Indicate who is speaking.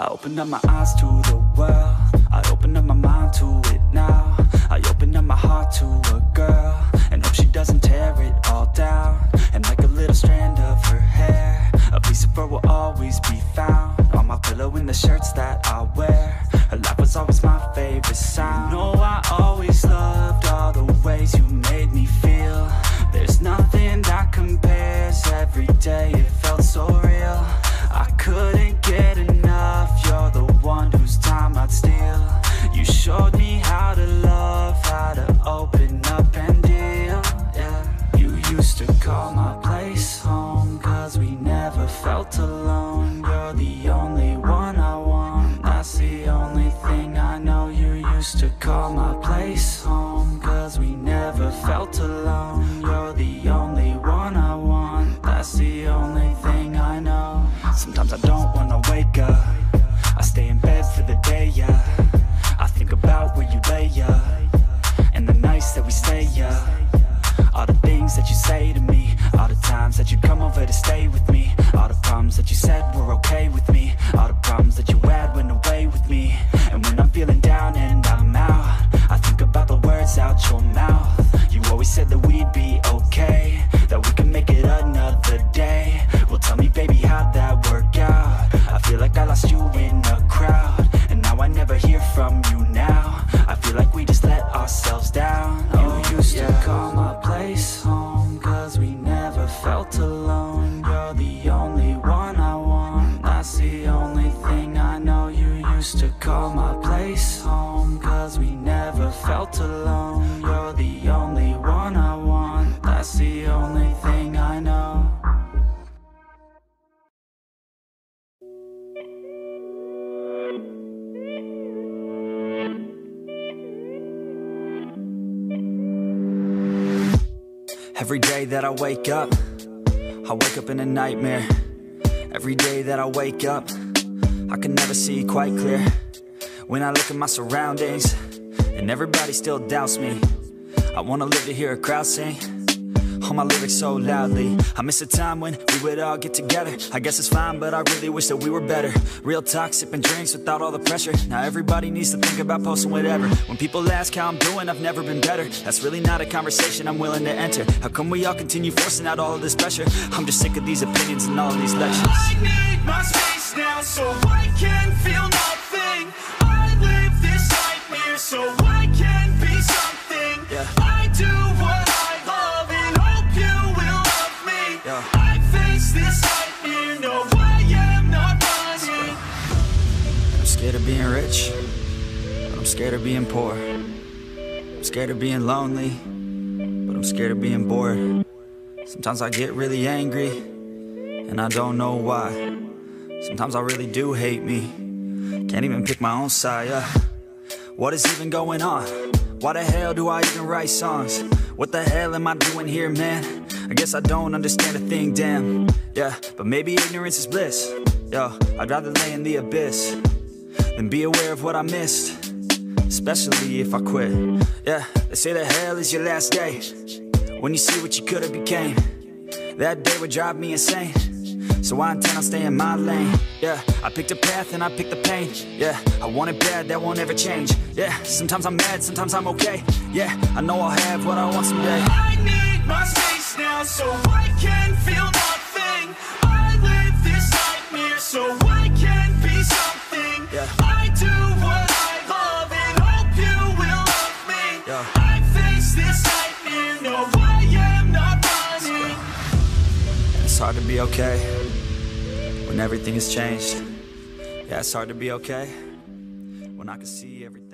Speaker 1: I opened up my eyes to the world. I opened up my mind to it now. I opened up my heart to a girl And hope she doesn't tear it all down. And like a little strand of her hair A piece of her will always be found On my pillow in the shirts that I wear. Her laugh was always my favorite sound. You know I always loved all the ways you made me feel. There's nothing that compares Every day felt alone. You're the only one I want. That's the only thing I know. You used to call my place home Cause we never felt alone. You're the only one I want. That's the only thing I know. Sometimes I don't wanna wake up. I stay in bed for the day, yeah. I think about where you lay, yeah. And the nights that we stay, yeah. All the things that you say to me. All the times that you come over to stay with me That you said were okay with me. All the problems that you had went away with me. And when I'm feeling down and I'm out I think about the words out your mouth. You always said that we'd be okay That we can make it another day. Well tell me baby how'd that work out? I feel like I lost you in a crowd. And now I never hear from you now. I feel like we just let ourselves down used to call my place home Cause we never felt alone You're the only one I want That's the only thing I know Every day that I wake up, I wake up in a nightmare. Every day that I wake up, I can never see quite clear. When I look at my surroundings, and everybody still doubts me. I wanna live to hear a crowd sing. All my lyrics so loudly I miss a time when we would all get together I guess it's fine, but I really wish that we were better Real talk, sipping drinks without all the pressure Now everybody needs to think about posting whatever When people ask how I'm doing, I've never been better That's really not a conversation I'm willing to enter How come we all continue forcing out all of this pressure? I'm just sick of these opinions and all of these lectures
Speaker 2: I need my space now so
Speaker 1: scared of being rich, but I'm scared of being poor. I'm scared of being lonely, but I'm scared of being bored. Sometimes I get really angry, and I don't know why. Sometimes I really do hate me, can't even pick my own side. Yeah. What is even going on? Why the hell do I even write songs? What the hell am I doing here, man? I guess I don't understand a thing, damn. Yeah, but maybe ignorance is bliss. Yo, I'd rather lay in the abyss than be aware of what I missed. Especially if I quit. Yeah, they say that hell is your last day. When you see what you could have became, that day would drive me insane. So I intend on staying in my lane. Yeah, I picked a path and I picked the pain. Yeah, I want it bad, that won't ever change. Yeah, sometimes I'm mad, sometimes I'm okay. Yeah, I know I'll have what I want someday. It's hard to be okay when everything has changed. Yeah, it's hard to be okay when I can see everything.